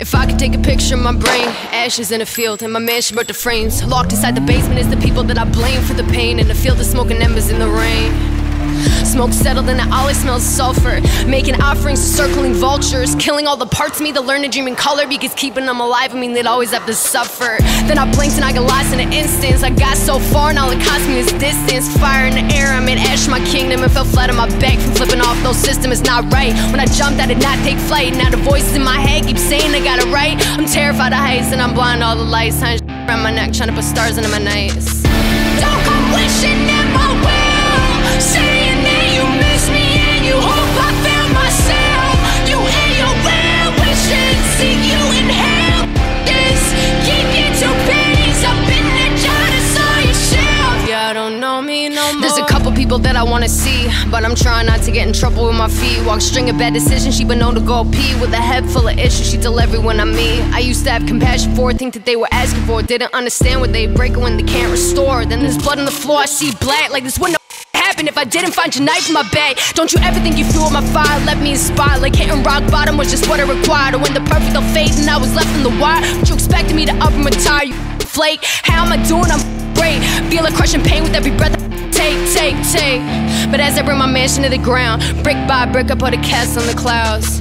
If I could take a picture of my brain, ashes in a field, and my mansion burnt to frames. Locked inside the basement is the people that I blame for the pain, and the field of smoking embers in the rain. Smoke settled and it always smells sulfur. Making offerings to circling vultures. Killing all the parts of me that learn to dream in color. Because keeping them alive, I mean, they'd always have to suffer. Then I blinked and I got lost in an instant. I got so far and all it cost me is distance. Fire in the air, I made ash my kingdom and fell flat on my back from flipping off. No system is not right. When I jumped, I did not take flight. Now the voices in my head keep saying I got it right. I'm terrified of heights and I'm blind all the lights. Tying around my neck, trying to put stars into my nights. People that I wanna see, but I'm trying not to get in trouble with my feet. Walk string of bad decisions, she been known to go pee with a head full of issues. She tell everyone I meet. I used to have compassion for, think that they were asking for, it. didn't understand what they break it when they can't restore. Then there's blood on the floor, I see black like this wouldn't happen if I didn't find your knife in my bag. Don't you ever think you fueled my fire? Let me inspire. Like hitting rock bottom was just what I required. And when the perfect all fades and I was left in the wire, but you expected me to up and retire, you flake. How am I doing? I'm great. Feel like crushing pain with every breath. I Take, take, take. But as I bring my mansion to the ground, brick by brick, I put a cast on the clouds.